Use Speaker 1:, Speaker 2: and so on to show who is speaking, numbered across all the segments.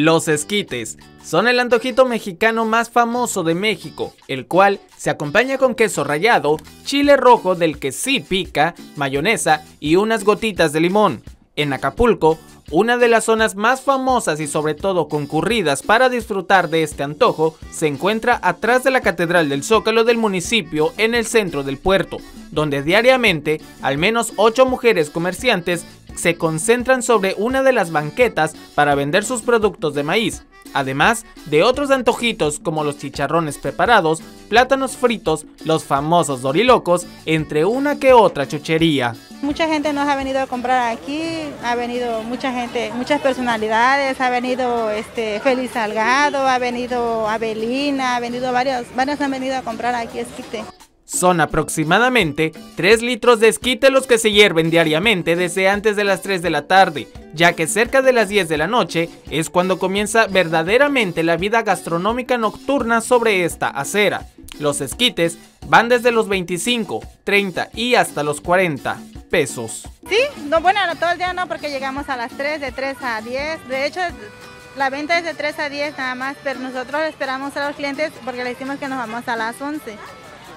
Speaker 1: Los esquites son el antojito mexicano más famoso de México, el cual se acompaña con queso rallado, chile rojo del que sí pica, mayonesa y unas gotitas de limón. En Acapulco, una de las zonas más famosas y sobre todo concurridas para disfrutar de este antojo se encuentra atrás de la Catedral del Zócalo del municipio en el centro del puerto, donde diariamente al menos 8 mujeres comerciantes se concentran sobre una de las banquetas para vender sus productos de maíz, además de otros antojitos como los chicharrones preparados, plátanos fritos, los famosos dorilocos, entre una que otra chuchería.
Speaker 2: Mucha gente nos ha venido a comprar aquí, ha venido mucha gente, muchas personalidades, ha venido este Félix Salgado, ha venido Abelina, ha venido varios, varios han venido a comprar aquí esquite.
Speaker 1: Son aproximadamente 3 litros de esquite los que se hierven diariamente desde antes de las 3 de la tarde, ya que cerca de las 10 de la noche es cuando comienza verdaderamente la vida gastronómica nocturna sobre esta acera. Los esquites van desde los 25, 30 y hasta los 40 pesos.
Speaker 2: Sí, no, bueno, todo el día no, porque llegamos a las 3, de 3 a 10. De hecho, la venta es de 3 a 10 nada más, pero nosotros esperamos a los clientes porque le decimos que nos vamos a las 11.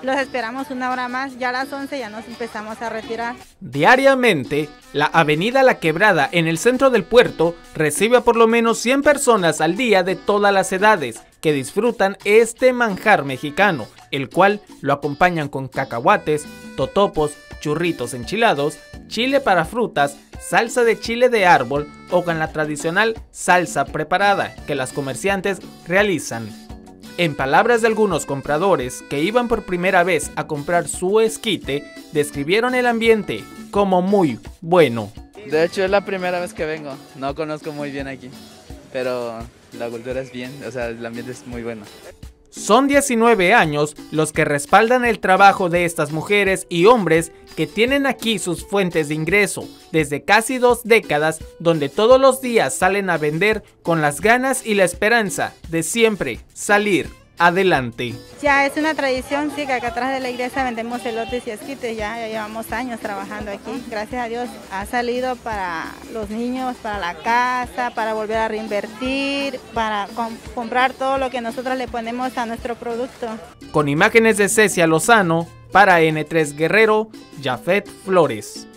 Speaker 2: Los esperamos una hora más, ya a las 11 ya nos empezamos a retirar.
Speaker 1: Diariamente, la avenida La Quebrada en el centro del puerto recibe a por lo menos 100 personas al día de todas las edades que disfrutan este manjar mexicano, el cual lo acompañan con cacahuates, totopos, churritos enchilados, chile para frutas, salsa de chile de árbol o con la tradicional salsa preparada que las comerciantes realizan. En palabras de algunos compradores que iban por primera vez a comprar su esquite, describieron el ambiente como muy bueno.
Speaker 3: De hecho es la primera vez que vengo, no conozco muy bien aquí, pero la cultura es bien, o sea, el ambiente es muy bueno.
Speaker 1: Son 19 años los que respaldan el trabajo de estas mujeres y hombres que tienen aquí sus fuentes de ingreso desde casi dos décadas donde todos los días salen a vender con las ganas y la esperanza de siempre salir adelante.
Speaker 2: Ya es una tradición, sí, que acá atrás de la iglesia vendemos elotes y esquites, ya, ya llevamos años trabajando aquí. Gracias a Dios ha salido para los niños, para la casa, para volver a reinvertir, para comprar todo lo que nosotros le ponemos a nuestro producto.
Speaker 1: Con imágenes de Cecia Lozano, para N3 Guerrero, Jafet Flores.